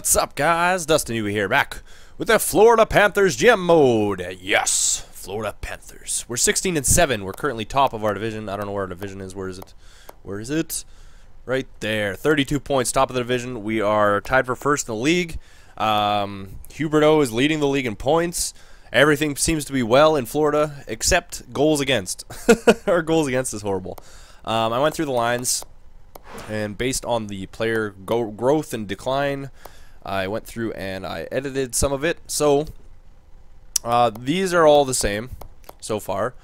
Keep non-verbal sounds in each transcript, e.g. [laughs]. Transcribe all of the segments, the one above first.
What's up, guys? Dustin Yewy here, back with the Florida Panthers GM mode. Yes, Florida Panthers. We're 16 and 7. We're currently top of our division. I don't know where our division is. Where is it? Where is it? Right there. 32 points, top of the division. We are tied for first in the league. Um, Huberdeau is leading the league in points. Everything seems to be well in Florida, except goals against. [laughs] our goals against is horrible. Um, I went through the lines, and based on the player growth and decline, I went through and I edited some of it. So uh, these are all the same so far.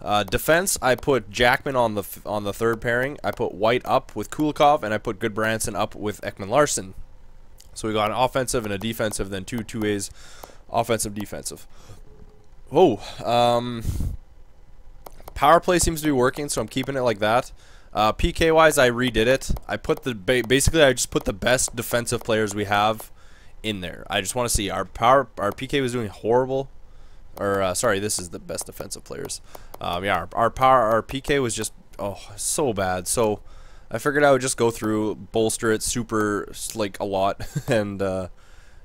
Uh, defense, I put Jackman on the on the third pairing. I put White up with Kulikov, and I put Gudbranson up with Ekman Larsson. So we got an offensive and a defensive, then two two A's, offensive defensive. Oh, um, power play seems to be working, so I'm keeping it like that. Uh, PK wise, I redid it. I put the basically I just put the best defensive players we have in there. I just want to see our power. Our PK was doing horrible, or uh, sorry, this is the best defensive players. Um, yeah, our, our power, our PK was just oh so bad. So I figured I would just go through, bolster it super like a lot, [laughs] and uh,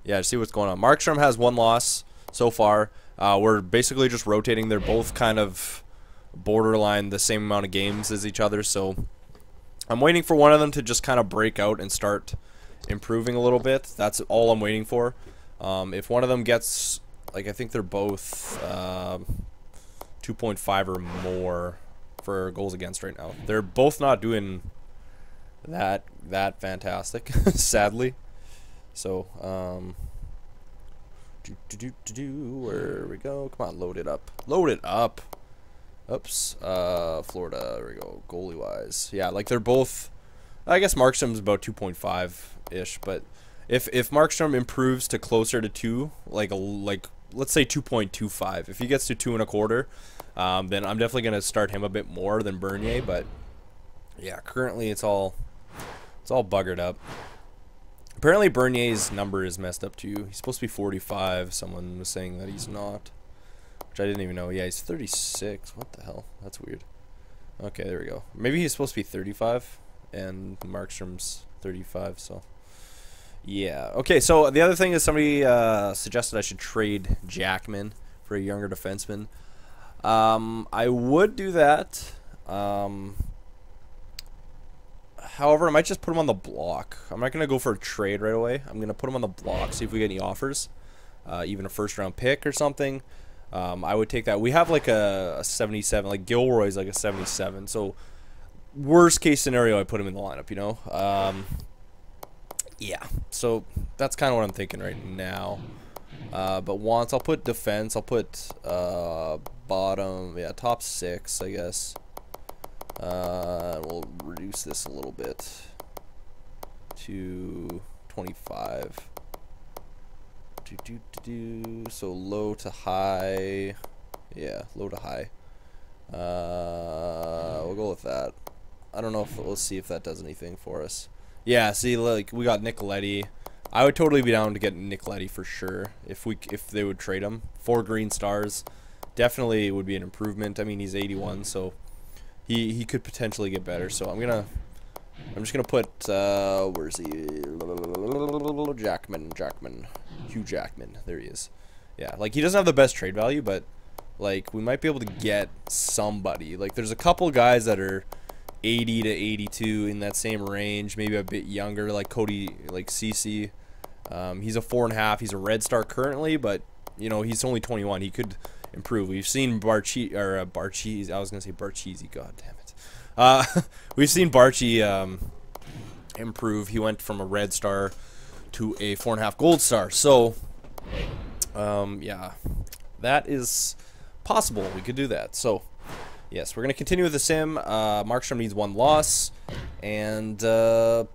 yeah, see what's going on. Markstrom has one loss so far. Uh, we're basically just rotating. They're both kind of borderline the same amount of games as each other. So I'm waiting for one of them to just kind of break out and start improving a little bit. That's all I'm waiting for. Um, if one of them gets, like, I think they're both uh, 2.5 or more for goals against right now. They're both not doing that that fantastic, [laughs] sadly. So, um, do, do, do, do, do, where we go? Come on, load it up. Load it up. Oops. Uh, Florida. There we go. Goalie wise, yeah, like they're both. I guess Markstrom's about 2.5 ish, but if if Markstrom improves to closer to two, like a like let's say 2.25, if he gets to two and a quarter, um, then I'm definitely gonna start him a bit more than Bernier. But yeah, currently it's all it's all buggered up. Apparently Bernier's number is messed up too. He's supposed to be 45. Someone was saying that he's not. Which I didn't even know. Yeah, he's 36. What the hell? That's weird. Okay, there we go. Maybe he's supposed to be 35, and Markstrom's 35, so... Yeah. Okay, so the other thing is somebody uh, suggested I should trade Jackman for a younger defenseman. Um, I would do that. Um, however, I might just put him on the block. I'm not going to go for a trade right away. I'm going to put him on the block, see if we get any offers. Uh, even a first round pick or something. Um, I would take that. We have like a, a 77, like Gilroy's like a 77. So worst case scenario, I put him in the lineup. You know. Um, yeah. So that's kind of what I'm thinking right now. Uh, but once I'll put defense, I'll put uh, bottom, yeah, top six, I guess. Uh, we'll reduce this a little bit to 25. Do, do, do, do. So low to high. Yeah, low to high. Uh, we'll go with that. I don't know if we'll see if that does anything for us. Yeah, see, like we got Nicoletti. I would totally be down to get Nicoletti for sure if we if they would trade him. Four green stars, definitely would be an improvement. I mean, he's 81, so he he could potentially get better. So I'm gonna I'm just gonna put uh, where's he? Jackman, Jackman, Hugh Jackman. There he is. Yeah, like he doesn't have the best trade value, but like we might be able to get somebody. Like there's a couple guys that are 80 to 82 in that same range, maybe a bit younger, like Cody, like Ceci. Um, he's a four and a half. He's a red star currently, but you know he's only 21. He could improve. We've seen Barchi or uh, Barchi. I was gonna say Barcheesi. God damn it. Uh, [laughs] we've seen Barchi um, improve. He went from a red star to a four and a half gold star. So, um, yeah, that is possible. We could do that. So, yes, we're gonna continue with the sim. Uh, Markstrom needs one loss, and uh,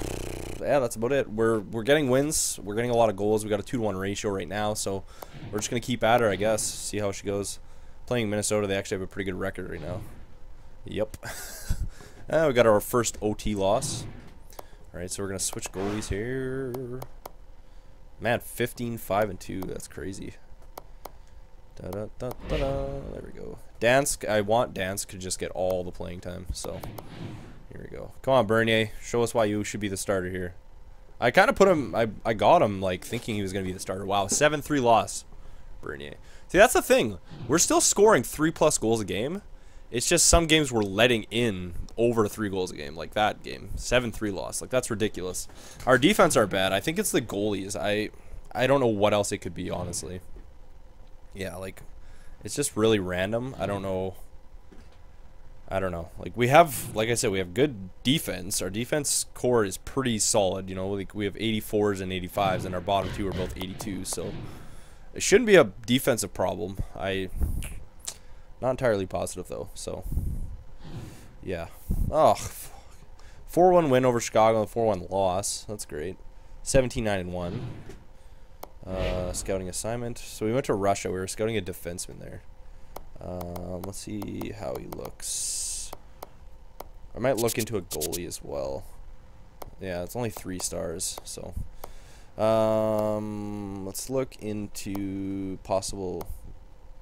yeah, that's about it. We're we're getting wins. We're getting a lot of goals. We got a two to one ratio right now. So, we're just gonna keep at her, I guess. See how she goes. Playing Minnesota, they actually have a pretty good record right now. Yep. uh, [laughs] we got our first OT loss. Alright, so we're going to switch goalies here. Man, 15, 5, and 2. That's crazy. Da -da -da -da -da. There we go. Dansk, I want Dansk to just get all the playing time. So, here we go. Come on, Bernier. Show us why you should be the starter here. I kind of put him. I I got him like thinking he was gonna be the starter. Wow, seven three loss, Bernier. See, that's the thing. We're still scoring three plus goals a game. It's just some games we're letting in over three goals a game, like that game, seven three loss. Like that's ridiculous. Our defense are bad. I think it's the goalies. I I don't know what else it could be, honestly. Yeah, like it's just really random. I don't mm-hmm. know. I don't know. Like we have, like I said, we have good defense. Our defense core is pretty solid. You know, like we have 84s and 85s, and our mm-hmm. bottom two are both 82. So it shouldn't be a defensive problem. I not entirely positive though. So yeah. Oh, 4-1 win over Chicago, 4-1 loss. That's great. 17-9 and one. Uh, scouting assignment. So we went to Russia. We were scouting a defenseman there. Um, let's see how he looks. I might look into a goalie as well. Yeah, it's only three stars, so. Um, let's look into possible.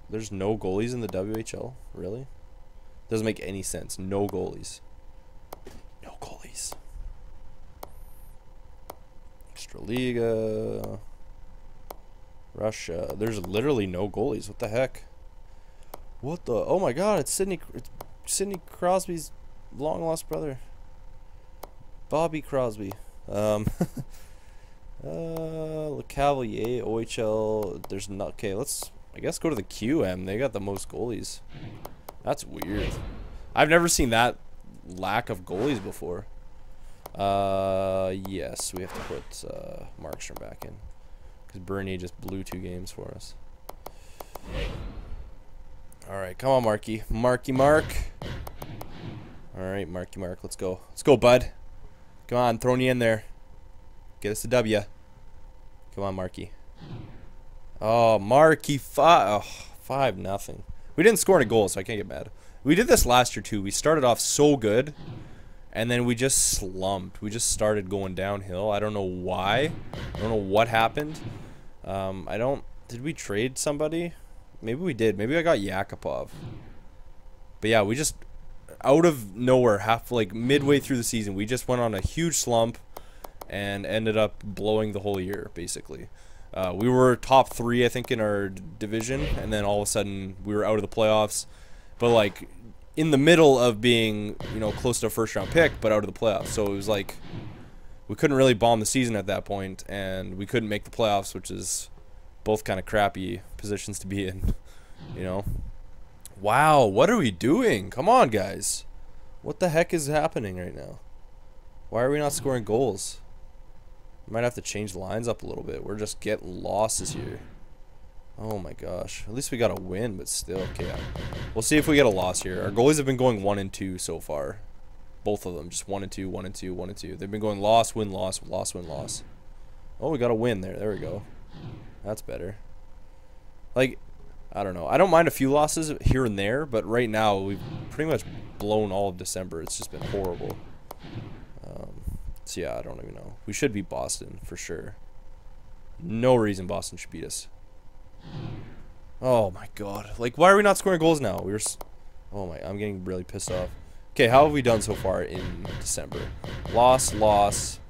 There's no goalies in the WHL, really? Doesn't make any sense. No goalies. No goalies. Extra Extraliga. Russia. There's literally no goalies. What the heck? What the? Oh my God! It's Sidney. It's Sidney Crosby's long lost brother. Bobby Crosby. Um. [laughs] uh, Le Cavalier, OHL. There's not. Okay, let's. I guess go to the QM. They got the most goalies. That's weird. I've never seen that lack of goalies before. Uh, yes, we have to put uh, Markstrom back in. Because Bernier just blew two games for us. Alright, come on, Marky. Marky Mark. Alright, Marky Mark, let's go. Let's go, bud. Come on, throwing you in there. Get us a W. Come on, Marky. Oh, Marky, five, oh, five nothing. We didn't score any goals, so I can't get mad. We did this last year, too. We started off so good, and then we just slumped. We just started going downhill. I don't know why. I don't know what happened. Um, I don't. Did we trade somebody? Maybe we did. Maybe I got Yakupov. But yeah, we just out of nowhere, half like midway through the season, we just went on a huge slump and ended up blowing the whole year basically. Uh, we were top three, I think, in our division, and then all of a sudden we were out of the playoffs. But like in the middle of being, you know, close to a first round pick, but out of the playoffs. So it was like we couldn't really bomb the season at that point, and we couldn't make the playoffs, which is both kind of crappy positions to be in. [laughs] You know. Wow, what are we doing? Come on, guys. What the heck is happening right now? Why are we not scoring goals? Might have to change lines up a little bit. We're just getting losses here. Oh my gosh. At least we got a win, but still. Okay, we'll see if we get a loss here. Our goalies have been going 1 and 2 so far. Both of them. Just 1 and 2, 1 and 2, 1 and 2. They've been going loss, win, loss, loss, win, loss. Oh, we got a win there. There we go. That's better. Like, I don't know. I don't mind a few losses here and there, but right now we've pretty much blown all of December. It's just been horrible. Um, so yeah, I don't even know. We should beat Boston for sure. No reason Boston should beat us. Oh my god. Like, why are we not scoring goals now? We were. oh my, I'm getting really pissed off. Okay, how have we done so far in December? Loss, loss,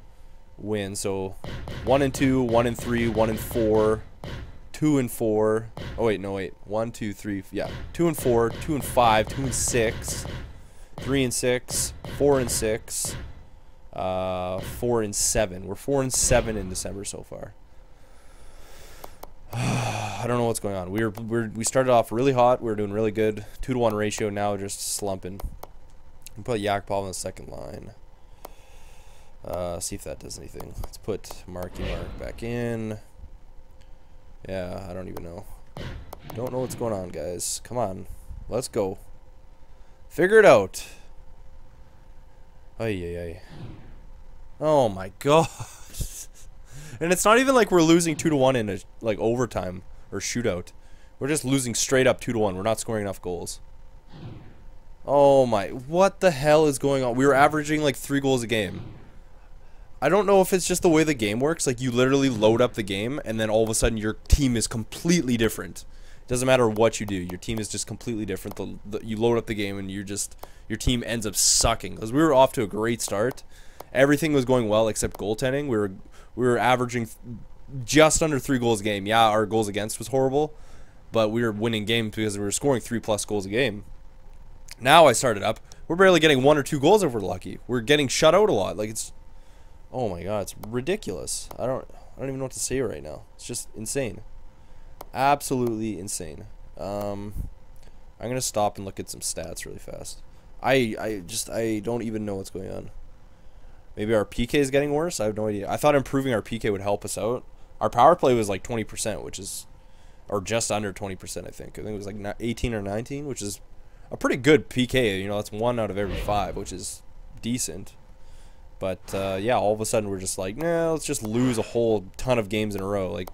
win. So, one and two, one and three, one and four, two and four. Oh wait, no wait. One, two, three. Yeah, two and four, two and five, two and six, three and six, four and six, uh, four and seven. We're four and seven in December so far. [sighs] I don't know what's going on. We were, we were we started off really hot. We were doing really good. Two to one ratio. Now just slumping. Put Yakupov on the second line. Uh, see if that does anything. Let's put Marky Mark back in. Yeah, I don't even know. Don't know what's going on, guys. Come on. Let's go. Figure it out. Ay, ay, ay. Oh my [laughs] god. and it's not even like we're losing 2 to 1 in a like overtime or shootout. We're just losing straight up 2 to 1. We're not scoring enough goals. Oh my, what the hell is going on? We were averaging like 3 goals a game. I don't know if it's just the way the game works. Like you literally load up the game and then all of a sudden your team is completely different. It doesn't matter what you do. Your team is just completely different. The, the, you load up the game and you're just your team ends up sucking because we were off to a great start. Everything was going well except goaltending. We were we were averaging just under three goals a game. Yeah, our goals against was horrible, but we were winning games because we were scoring three plus goals a game. Now I started up. We're barely getting one or two goals if we're lucky. We're getting shut out a lot. Like it's, oh my god, it's ridiculous. I don't, I don't even know what to say right now. It's just insane, absolutely insane. Um, I'm gonna stop and look at some stats really fast. I, I just, I don't even know what's going on. Maybe our PK is getting worse. I have no idea. I thought improving our PK would help us out. Our power play was like 20%, which is, or just under 20%, I think. I think it was like 18 or 19, which is a pretty good PK. You know, that's one out of every five, which is decent. But uh, yeah, all of a sudden we're just like, nah, let's just lose a whole ton of games in a row. Like,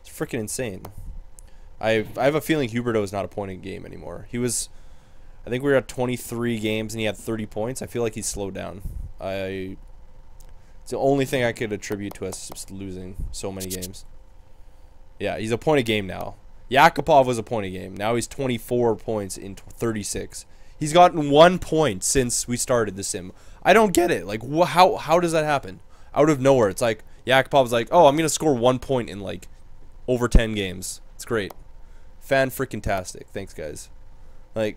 it's freaking insane. I I have a feeling Huberdeau is not a point in game anymore. He was, I think we were at 23 games and he had 30 points. I feel like he's slowed down. I. It's the only thing I could attribute to us losing so many games. Yeah, he's a point a game now. Yakupov was a point a game. Now he's 24 points in 36. He's gotten one point since we started the sim. I don't get it. Like, how how does that happen? Out of nowhere, it's like Yakupov's like, oh, I'm gonna score one point in like over 10 games. It's great, fan freaking tastic. Thanks, guys. Like,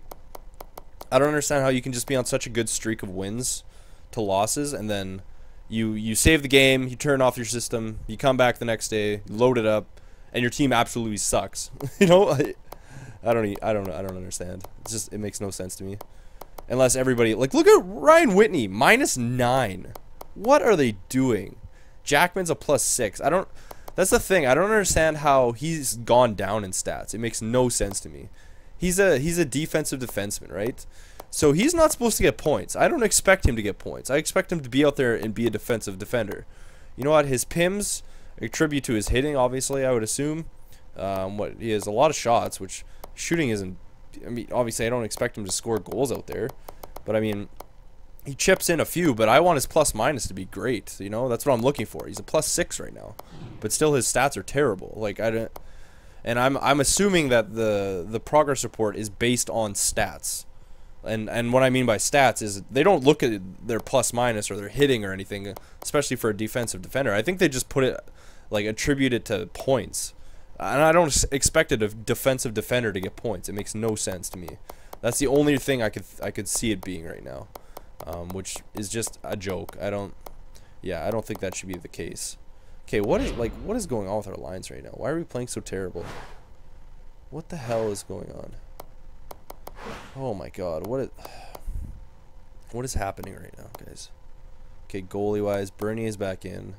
I don't understand how you can just be on such a good streak of wins to losses and then you you save the game, you turn off your system, you come back the next day, load it up, and your team absolutely sucks. [laughs] you know, I, I don't I don't I don't understand. It's just it makes no sense to me. Unless everybody like look at Ryan Whitney minus 9. What are they doing? Jackman's a plus 6. I don't That's the thing. I don't understand how he's gone down in stats. It makes no sense to me. He's a he's a defensive defenseman, right? So he's not supposed to get points. I don't expect him to get points. I expect him to be out there and be a defensive defender. You know what? His PIMs attribute to his hitting, obviously, I would assume. Um, what he has a lot of shots, which shooting isn't. I mean, obviously, I don't expect him to score goals out there, but I mean, he chips in a few. But I want his plus minus to be great. You know, that's what I'm looking for. He's a plus six right now, but still his stats are terrible. Like I don't, and I'm I'm assuming that the the progress report is based on stats and and what I mean by stats is they don't look at their plus minus or their hitting or anything, especially for a defensive defender. I think they just put it like attribute it to points. And I don't expect a defensive defender to get points. It makes no sense to me. That's the only thing I could I could see it being right now, um, which is just a joke. I don't, yeah, I don't think that should be the case. Okay, what is like what is going on with our lines right now? Why are we playing so terrible? What the hell is going on? Oh my god, what is what is happening right now, guys? Okay, goalie wise, Bernier is back in.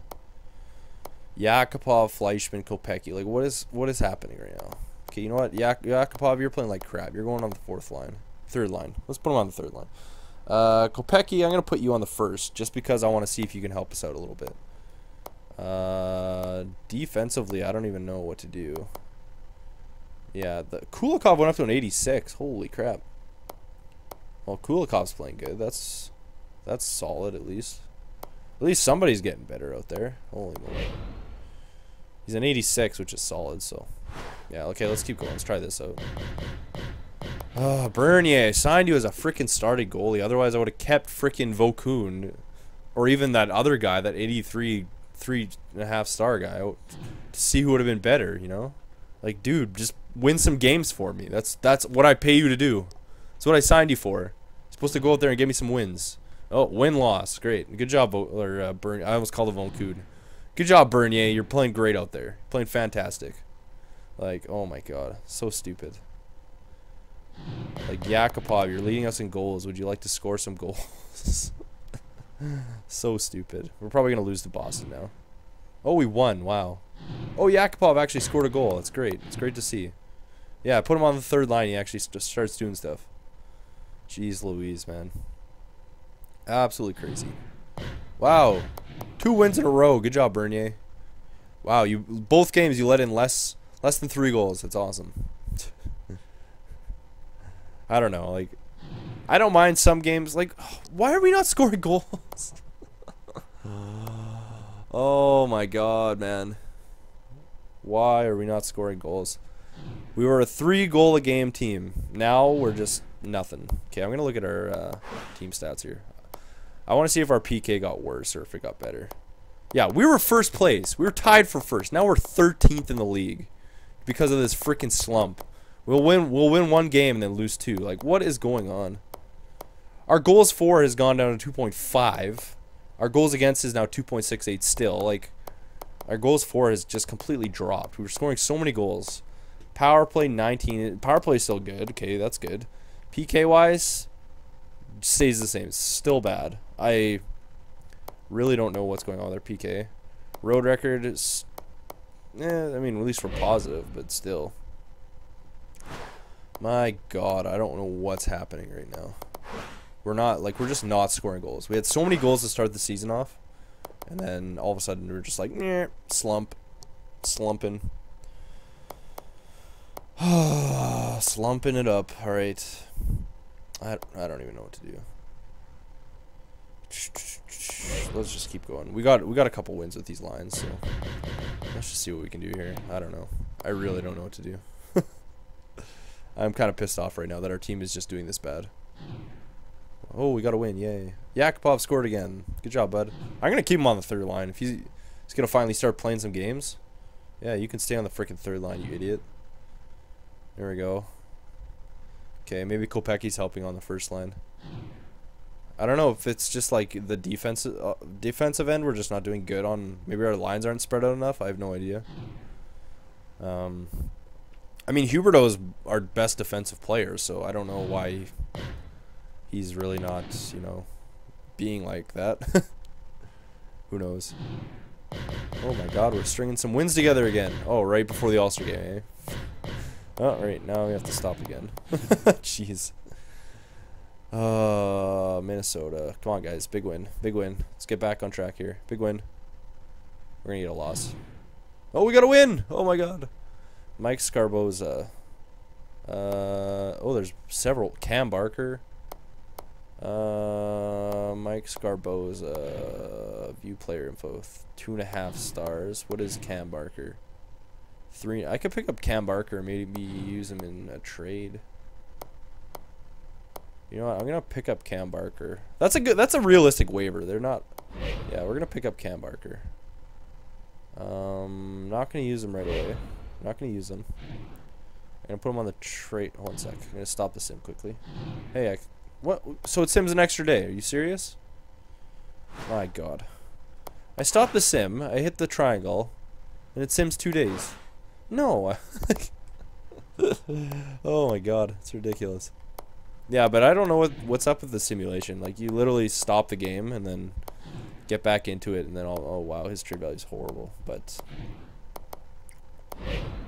Yakupov, Fleischmann, Kopecky. Like what is what is happening right now? Okay, you know what? Yak Yakupov, you're playing like crap. You're going on the fourth line. Third line. Let's put him on the third line. Uh Kopecky, I'm gonna put you on the first, just because I want to see if you can help us out a little bit. Uh defensively, I don't even know what to do. Yeah, the Kulikov went up to an 86. Holy crap. Well, Kulikov's playing good. That's that's solid at least. At least somebody's getting better out there. Holy moly. He's an 86, which is solid, so. Yeah, okay, let's keep going. Let's try this out. Oh, Bernier, signed you as a freaking starting goalie. Otherwise, I would have kept freaking Vokoun. Or even that other guy, that 83, three and a half star guy, to see who would have been better, you know? Like, dude, just win some games for me. That's that's what I pay you to do. That's what I signed you for. You're supposed to go out there and give me some wins. Oh, win loss, great. Good job, or uh. I almost called it Von Good job, Bernier. You're playing great out there. Playing fantastic. Like, oh my god, so stupid. Like Yakupov, you're leading us in goals. Would you like to score some goals? [laughs] so stupid. We're probably gonna lose to Boston now. Oh, we won. Wow. Oh, Yakupov actually scored a goal. That's great. It's great to see. Yeah, put him on the third line. He actually st starts doing stuff. Jeez Louise, man. Absolutely crazy. Wow. Two wins in a row. Good job, Bernier. Wow, you both games you let in less less than three goals. That's awesome. [laughs] I don't know. Like, I don't mind some games. Like, [sighs] why are we not scoring goals? [laughs] oh my god, man. Why are we not scoring goals? We were a three goal a game team. Now we're just nothing. Okay, I'm going to look at our uh, team stats here. I want to see if our PK got worse or if it got better. Yeah, we were first place. We were tied for first. Now we're 13th in the league because of this freaking slump. We'll win. We'll win one game and then lose two. Like, what is going on? Our goals for has gone down to 2.5. Our goals against is now 2.68 still. Like, our goals for has just completely dropped. We were scoring so many goals. Power play 19. Power play still good. Okay, that's good. PK wise, stays the same. Still bad. I really don't know what's going on with their PK. Road record is, eh, I mean, at least we're positive, but still. My God, I don't know what's happening right now. We're not, like, we're just not scoring goals. We had so many goals to start the season off, and then all of a sudden we're just like, slump, slumping. [sighs] Slumping it up. All right. I, I don't even know what to do. Let's just keep going. We got we got a couple wins with these lines, so let's just see what we can do here. I don't know. I really don't know what to do. [laughs] I'm kind of pissed off right now that our team is just doing this bad. Oh, we got a win. Yay. Yakupov scored again. Good job, bud. I'm going to keep him on the third line. If he's, he's going to finally start playing some games, yeah, you can stay on the freaking third line, you idiot. There we go. Okay, maybe Kopecky's helping on the first line. I don't know if it's just like the defensive uh, defensive end we're just not doing good on. Maybe our lines aren't spread out enough. I have no idea. Um, I mean Huberdeau is our best defensive player, so I don't know why he's really not, you know, being like that. [laughs] Who knows? Oh my God, we're stringing some wins together again. Oh, right before the All Star game. Eh? Oh, right, now we have to stop again. [laughs] [laughs] Jeez. Uh, Minnesota. Come on, guys. Big win. Big win. Let's get back on track here. Big win. We're going to get a loss. Oh, we got a win! Oh, my God. Mike Scarboza. Uh, oh, there's several. Cam Barker. Uh, Mike Scarboza. View player info. Two and a half stars. What is Cam Barker? Three. I could pick up Cam Barker. Maybe use him in a trade. You know what? I'm gonna pick up Cam Barker. That's a good. That's a realistic waiver. They're not. Yeah, we're gonna pick up Cam Barker. Um, not gonna use him right away. Not gonna use him. I'm gonna put him on the trade. One sec. I'm gonna stop the sim quickly. Hey, I, what? So it sims an extra day. Are you serious? My God. I stopped the sim. I hit the triangle, and it sims two days. No. [laughs] oh my god, it's ridiculous. Yeah, but I don't know what what's up with the simulation. Like you literally stop the game and then get back into it, and then oh, oh wow, his value is horrible. But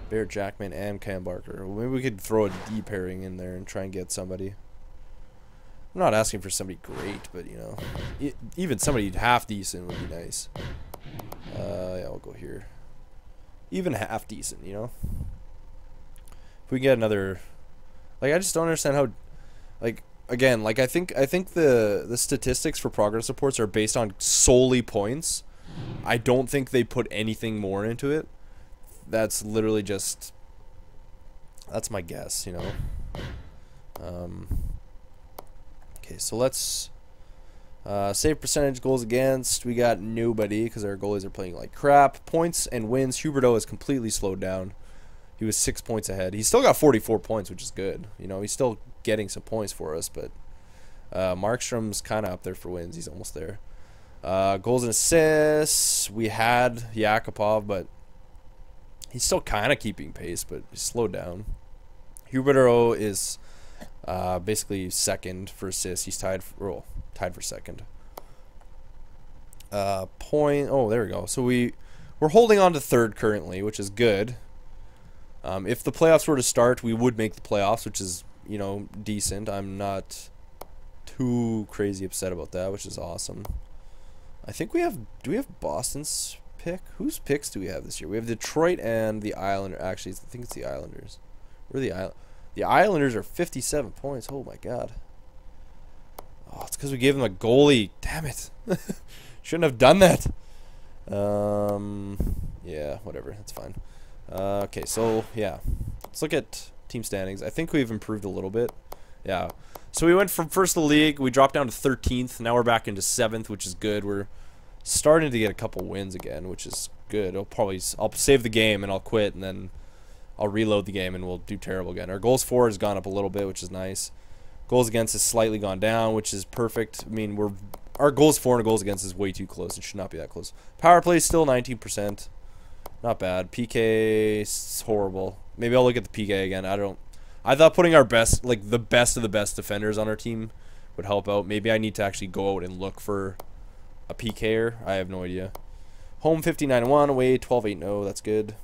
Barret Jackman and Cam Barker. Well, maybe we could throw a D pairing in there and try and get somebody. I'm not asking for somebody great, but you know, even somebody half decent would be nice. Uh, yeah, I'll go here even half decent, you know. If we get another, like I just don't understand how, like again, like I think I think the the statistics for progress reports are based on solely points. I don't think they put anything more into it. That's literally just. That's my guess, you know. Um, okay, so let's uh, save percentage goals against. We got nobody because our goalies are playing like crap. Points and wins. Huberdeau has completely slowed down. He was six points ahead. He's still got 44 points, which is good. You know, he's still getting some points for us, but uh, Markstrom's kind of up there for wins. He's almost there. Uh, goals and assists. We had Yakupov, but he's still kind of keeping pace, but he's slowed down. Huberdeau is uh, basically second for assists. He's tied for, oh, tied for second. Uh, point. Oh, there we go. So we we're holding on to third currently, which is good. Um, if the playoffs were to start, we would make the playoffs, which is you know decent. I'm not too crazy upset about that, which is awesome. I think we have. Do we have Boston's pick? Whose picks do we have this year? We have Detroit and the Islanders. Actually, I think it's the Islanders. We're the Island. The Islanders are 57 points. Oh my god. Oh, it's because we gave him a goalie. Damn it. [laughs] Shouldn't have done that. Um, yeah, whatever. That's fine. Uh, okay, so, yeah. Let's look at team standings. I think we've improved a little bit. Yeah. So we went from first of the league. We dropped down to 13th. Now we're back into 7th, which is good. We're starting to get a couple wins again, which is good. I'll probably I'll save the game and I'll quit and then I'll reload the game and we'll do terrible again. Our goals for has gone up a little bit, which is nice. Goals against has slightly gone down, which is perfect. I mean, we're our goals for and goals against is way too close. It should not be that close. Power play is still 19%. Not bad. PK is horrible. Maybe I'll look at the PK again. I don't. I thought putting our best, like the best of the best defenders on our team would help out. Maybe I need to actually go out and look for a PKer. I have no idea. Home 59 1, away 12 8 0. That's good.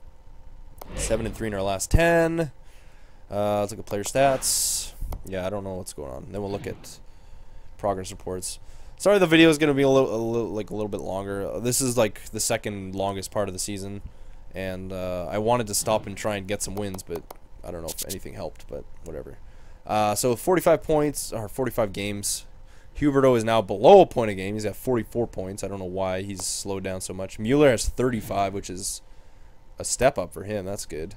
7 and 3 in our last 10. Uh, let's look at player stats. Yeah, I don't know what's going on. Then we'll look at progress reports. Sorry, the video is going to be a little, a little, like a little bit longer. This is like the second longest part of the season, and uh, I wanted to stop and try and get some wins, but I don't know if anything helped. But whatever. Uh, so 45 points or 45 games. Huberdeau is now below a point a game. He's at 44 points. I don't know why he's slowed down so much. Mueller has 35, which is a step up for him. That's good.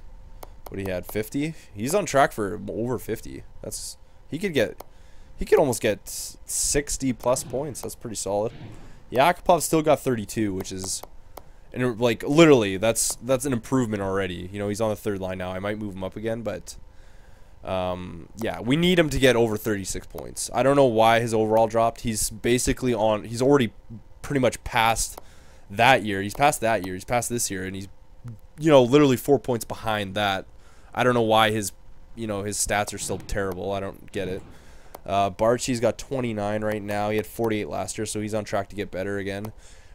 What he had 50. He's on track for over 50. That's he could get he could almost get 60 plus points. That's pretty solid. Yakupov still got 32, which is and like literally that's that's an improvement already. You know, he's on the third line now. I might move him up again, but um, yeah, we need him to get over 36 points. I don't know why his overall dropped. He's basically on. He's already pretty much past that year. He's past that year. He's past this year, and he's you know literally four points behind that. I don't know why his you know his stats are still terrible. I don't get it. Uh, Barchi's got 29 right now. He had 48 last year, so he's on track to get better again,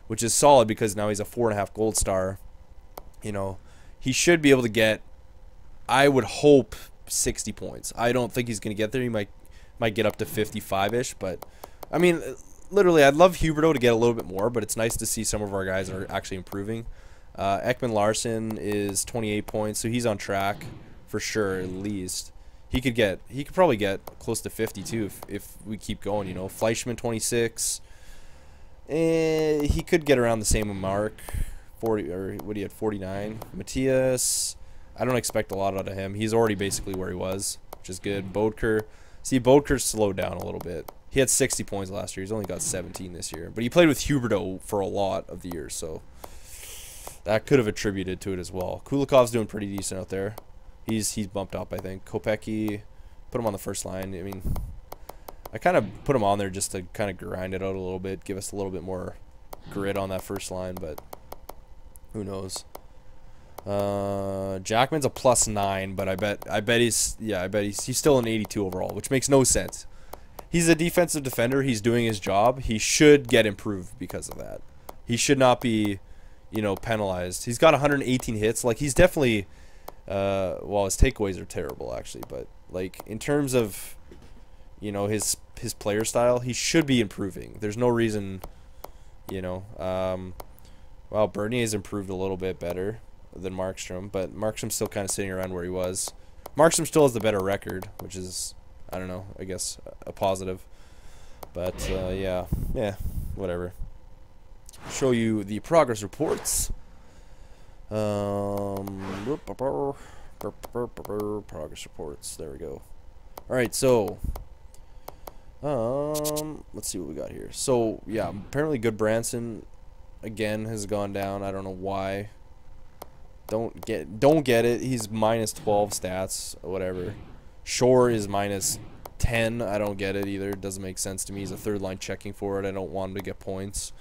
which is solid because now he's a four and a half gold star. You know, he should be able to get. I would hope 60 points. I don't think he's going to get there. He might might get up to 55ish, but I mean, literally, I'd love Huberdeau to get a little bit more, but it's nice to see some of our guys are actually improving. Uh, Ekman Larsson is 28 points, so he's on track for sure, at least. He could get, he could probably get close to 52 if, if we keep going, you know. Fleischmann, 26. Eh, he could get around the same mark, 40, or what he had, 49. Matthias, I don't expect a lot out of him. He's already basically where he was, which is good. Bodker, see, Bodker's slowed down a little bit. He had 60 points last year. He's only got 17 this year. But he played with Huberdeau for a lot of the years, so that could have attributed to it as well. Kulikov's doing pretty decent out there. He's he's bumped up, I think. Kopecky, put him on the first line. I mean, I kind of put him on there just to kind of grind it out a little bit, give us a little bit more grit on that first line, but who knows. Uh, Jackman's a plus nine, but I bet I bet he's yeah I bet he's he's still an 82 overall, which makes no sense. He's a defensive defender. He's doing his job. He should get improved because of that. He should not be, you know, penalized. He's got 118 hits. Like he's definitely, uh, well, his takeaways are terrible actually, but like in terms of, you know, his his player style, he should be improving. There's no reason, you know. Um, well, Bernier's improved a little bit better than Markstrom, but Markstrom's still kind of sitting around where he was. Markstrom still has the better record, which is, I don't know, I guess a positive. But uh, yeah, yeah, whatever. Show you the progress reports. Um, progress reports. There we go. All right, so um, let's see what we got here. So yeah, apparently Gudbranson again has gone down. I don't know why. Don't get don't get it. He's minus 12 stats, whatever. Shore is minus 10. I don't get it either. It doesn't make sense to me. He's a third line checking for it. I don't want him to get points.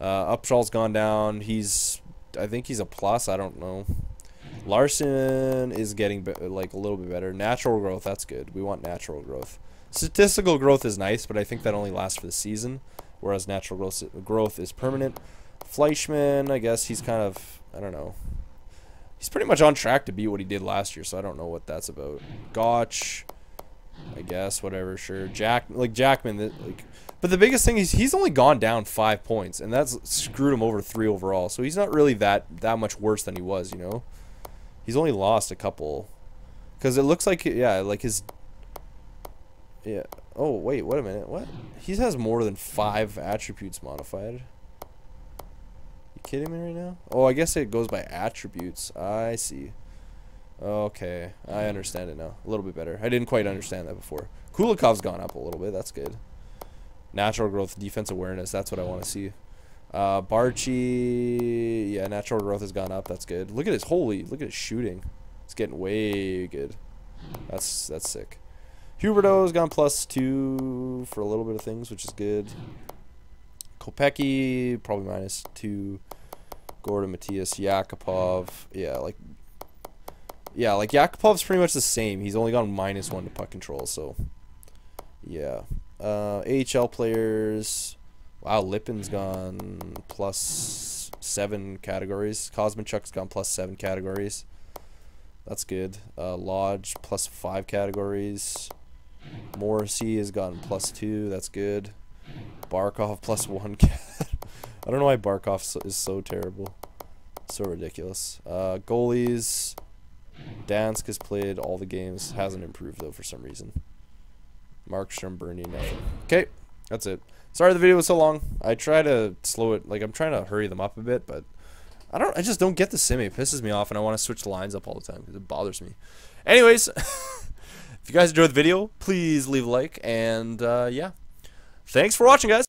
Uh, Upshall's gone down. He's I think he's a plus. I don't know. Larsson is getting like a little bit better. Natural growth, that's good. We want natural growth. Statistical growth is nice, but I think that only lasts for the season, whereas natural growth growth is permanent. Fleischmann, I guess he's kind of I don't know he's pretty much on track to be what he did last year, so I don't know what that's about. Gotch, I guess, whatever, sure. Jack, like Jackman, like, but the biggest thing is he's only gone down five points, and that's screwed him over three overall. So he's not really that that much worse than he was, you know. He's only lost a couple, because it looks like yeah, like his. Yeah. Oh wait, wait a minute. What? He has more than five attributes modified You kidding me right now? Oh, I guess it goes by attributes. I see. Okay, I understand it now. A little bit better. I didn't quite understand that before. Kulikov's gone up a little bit. That's good. Natural growth, defense awareness. That's what I want to see. Uh, Barchi, yeah, natural growth has gone up. That's good. Look at his holy. Look at his shooting. It's getting way good. That's that's sick. Huberdeau's gone plus two for a little bit of things, which is good. Kopecky probably minus two. Gordon, Matthias, Yakupov. Yeah, like yeah, like Yakupov's pretty much the same. He's only gone minus one to puck control, so yeah. Uh, AHL players. Wow, Lippin's gone plus seven categories. Kosmachuk's gone plus seven categories. That's good. Uh, Lodge plus five categories. Morrissey has gotten plus two. That's good. Barkov plus [laughs] one. cat. I don't know why Barkov is so terrible. So ridiculous. Uh, goalies. Dansk has played all the games. Hasn't improved, though, for some reason. Markstrom, Bernier. Okay, that's it. Sorry the video was so long. I try to slow it. Like, I'm trying to hurry them up a bit, but I don't. I just don't get the sim. It pisses me off, and I want to switch lines up all the time because it bothers me. Anyways, [laughs] if you guys enjoyed the video, please leave a like, and uh, yeah. Thanks for watching, guys.